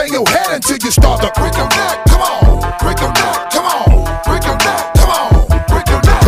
Bang your head until you start to freakin' out.